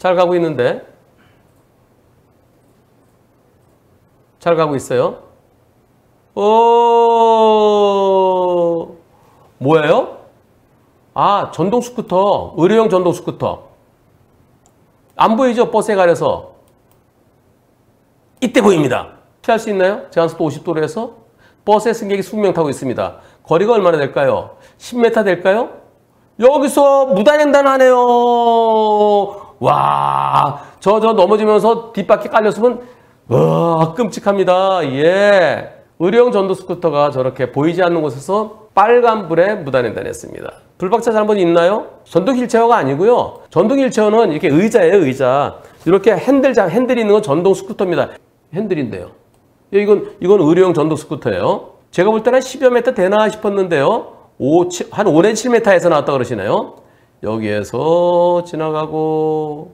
잘 가고 있는데. 잘 가고 있어요. 어, 뭐예요? 아, 전동 스쿠터. 의료용 전동 스쿠터. 안 보이죠? 버스에 가려서. 이때 보입니다. 피할 수 있나요? 제한속도 50도로에서 버스에 승객이 20명 타고 있습니다. 거리가 얼마나 될까요? 10m 될까요? 여기서 무단횡단하네요. 와, 저, 저 넘어지면서 뒷바퀴 깔렸으면, 와, 끔찍합니다. 예. 의료용 전동 스쿠터가 저렇게 보이지 않는 곳에서 빨간불에 무단횡단했습니다. 블박차 잘못 있나요? 전동 휠체어가 아니고요. 전동 휠체어는 이렇게 의자예요, 의자. 이렇게 핸들, 핸들이 있는 건 전동 스쿠터입니다. 핸들인데요. 예, 이건, 이건 의료용 전동 스쿠터예요. 제가 볼 때는 10여 미터 되나 싶었는데요. 5, 7, 한 5, 내 7m에서 나왔다 그러시나요? 여기에서 지나가고,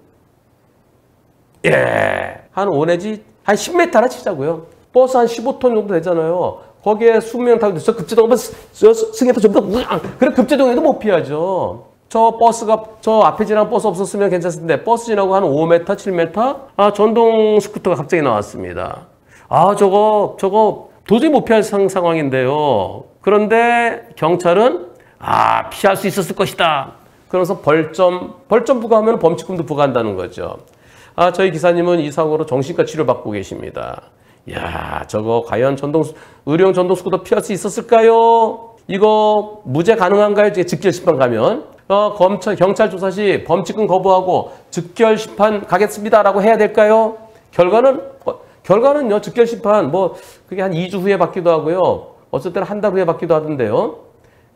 예, 한 5 내지 한 10m나 치자고요. 버스 한 15톤 정도 되잖아요. 거기에 20명 타고 있어 급제동하면 승객도 전부 다 우앙! 그래 급제동에도 못 피하죠. 저 버스가 저 앞에 지나간 버스 없었으면 괜찮을 텐데 버스 지나고 한 5m, 7m 아 전동 스쿠터가 갑자기 나왔습니다. 아 저거 저거 도저히 못 피할 상, 상황인데요. 그런데 경찰은 아 피할 수 있었을 것이다. 그래서 벌점 벌점 부과하면 범칙금도 부과한다는 거죠. 아 저희 기사님은 이 사고로 정신과 치료 받고 계십니다. 야 저거 과연 전동 의료용 전동 스쿠터 피할 수 있었을까요? 이거 무죄 가능한가요? 즉결 심판 가면 어, 검찰 경찰 조사 시 범칙금 거부하고 즉결 심판 가겠습니다라고 해야 될까요? 결과는 어, 결과는요 즉결 심판 뭐 그게 한 2주 후에 받기도 하고요. 때는 한달 후에 받기도 하던데요.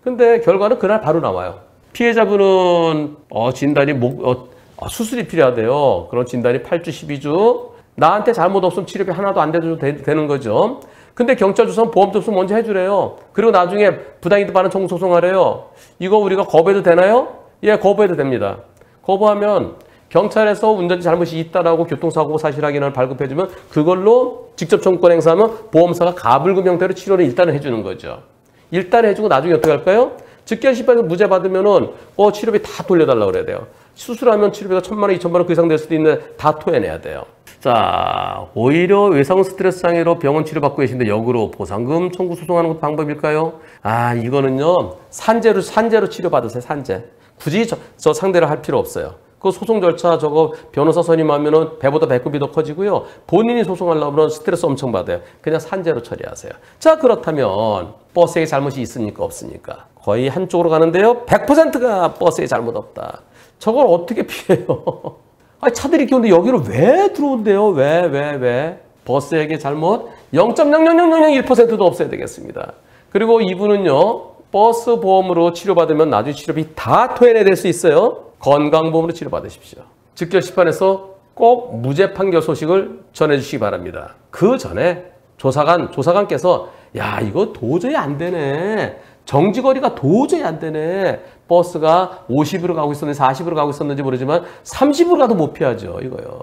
근데 결과는 그날 바로 나와요. 피해자분은 어, 진단이 목 어, 어, 수술이 필요하대요. 그런 진단이 8주 12주 나한테 잘못 없으면 치료비 하나도 안 돼도 되, 는 거죠. 근데 경찰 조사는 보험 접수 먼저 해주래요. 그리고 나중에 부당이득 반환 청구 소송하래요. 이거 우리가 거부해도 되나요? 예, 거부해도 됩니다. 거부하면 경찰에서 운전자 잘못이 있다라고 교통사고 사실 확인을 발급해주면 그걸로 직접 청구권 행사하면 보험사가 가불금 형태로 치료를 일단은 해주는 거죠. 일단 해주고 나중에 어떻게 할까요? 즉결 심판에서 무죄 받으면은 어 치료비 다 돌려달라고 그래야 돼요. 수술하면 치료비가 천만 원, 이천만 원 그 이상 될 수도 있는데 다 토해내야 돼요. 자, 오히려 외상 스트레스 장애로 병원 치료받고 계신데 역으로 보상금 청구 소송하는 것도 방법일까요? 아, 이거는요. 산재로 산재로 치료받으세요. 산재. 굳이 저, 저 상대를 할 필요 없어요. 그 소송 절차 저거 변호사 선임하면은 배보다 배꼽이 더 커지고요. 본인이 소송하려면 스트레스 엄청 받아요. 그냥 산재로 처리하세요. 자, 그렇다면 버스에 잘못이 있습니까? 없습니까? 거의 한쪽으로 가는데요. 100%가 버스에 잘못 없다. 저걸 어떻게 피해요? 아니, 차들이 오는데 여기로 왜 들어온대요? 왜, 왜, 왜? 버스에게 잘못 0.00001%도 없어야 되겠습니다. 그리고 이분은요, 버스 보험으로 치료받으면 나중에 치료비 다 토해내야 될 수 있어요. 건강보험으로 치료받으십시오. 즉결 심판에서 꼭 무죄 판결 소식을 전해주시기 바랍니다. 그 전에 조사관, 조사관께서 야, 이거 도저히 안 되네. 정지거리가 도저히 안 되네. 버스가 50으로 가고 있었는지 40으로 가고 있었는지 모르지만 30으로 가도 못 피하죠. 이거요.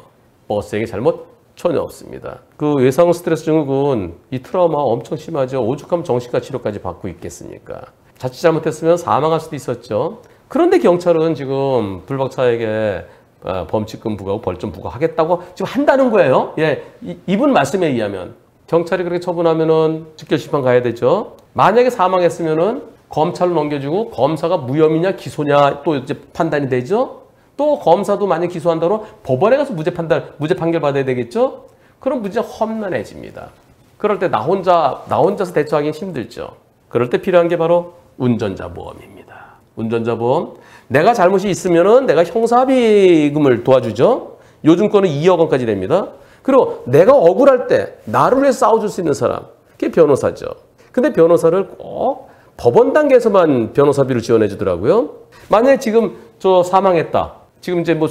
버스에게 잘못 전혀 없습니다. 그 외상 스트레스 증후군 이 트라우마 엄청 심하죠. 오죽하면 정신과 치료까지 받고 있겠습니까? 자칫 잘못했으면 사망할 수도 있었죠. 그런데 경찰은 지금 불박차에게 어, 범칙금 부과하고 벌점 부과하겠다고 지금 한다는 거예요. 예, 이분 말씀에 의하면 경찰이 그렇게 처분하면은 직결 심판 가야 되죠. 만약에 사망했으면은 검찰로 넘겨주고 검사가 무혐의냐 기소냐 또 이제 판단이 되죠. 또 검사도 만약 기소한다고 법원에 가서 무죄 판단, 무죄 판결 받아야 되겠죠. 그럼 무죄 험난해집니다. 그럴 때 나 혼자 나 혼자서 대처하기 힘들죠. 그럴 때 필요한 게 바로 운전자 보험입니다. 운전자 보험. 내가 잘못이 있으면은 내가 형사비금을 도와주죠. 요즘 거는 2억 원까지 됩니다. 그리고 내가 억울할 때 나를 위해 싸워줄 수 있는 사람. 그게 변호사죠. 근데 변호사를 꼭 법원 단계에서만 변호사비를 지원해 주더라고요. 만약에 지금 저 사망했다. 지금 이제 뭐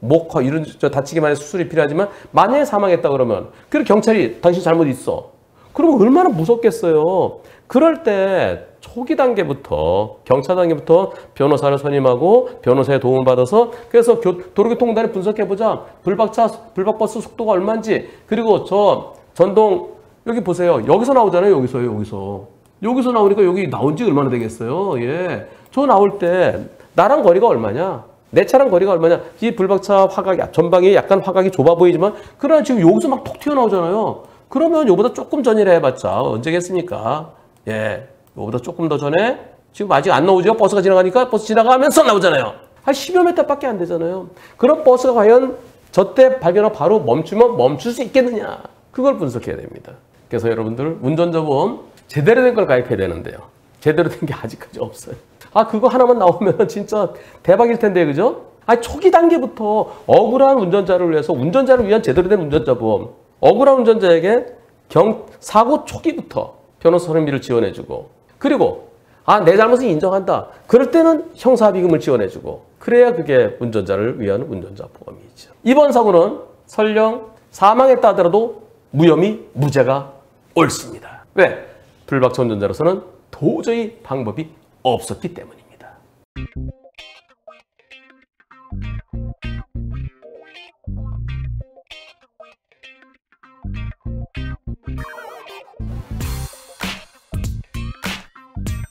목, 이런 저 다치기만 해 수술이 필요하지만 만약에 사망했다 그러면 그리고 경찰이 당신 잘못 있어. 그러면 얼마나 무섭겠어요. 그럴 때 초기 단계부터 경찰 단계부터 변호사를 선임하고 변호사의 도움을 받아서 그래서 도로교통공단에 분석해 보자. 불박차 불박버스 속도가 얼마인지 그리고 저 전동 여기 보세요. 여기서 나오잖아요. 여기서 여기서. 여기서 나오니까 여기 나온 지 얼마나 되겠어요? 예. 저 나올 때 나랑 거리가 얼마냐? 내 차랑 거리가 얼마냐? 이 불박차 화각이 전방이 약간 화각이 좁아 보이지만 그러나 지금 여기서 막 톡 튀어나오잖아요. 그러면 요보다 조금 전이라 해봤자 언제겠습니까? 예, 요보다 조금 더 전에 지금 아직 안 나오죠. 버스가 지나가니까 버스 지나가면서 나오잖아요. 한 10여 미터밖에 안 되잖아요. 그런 버스가 과연 저때 발견하고 바로 멈추면 멈출 수 있겠느냐? 그걸 분석해야 됩니다. 그래서 여러분들 운전자 보험 제대로 된 걸 가입해야 되는데요. 제대로 된 게 아직까지 없어요. 아 그거 하나만 나오면 진짜 대박일 텐데 그죠? 아 초기 단계부터 억울한 운전자를 위해서 운전자를 위한 제대로 된 운전자 보험 억울한 운전자에게 경 사고 초기부터 변호사 선임비를 지원해주고 그리고 아 내 잘못을 인정한다. 그럴 때는 형사비금을 지원해주고 그래야 그게 운전자를 위한 운전자 보험이죠. 이번 사고는 설령 사망했다 하더라도 무혐의 무죄가 옳습니다. 왜? 불박차 운전자로서는 도저히 방법이 없었기 때문이에요.